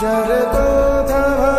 যার তো ধারা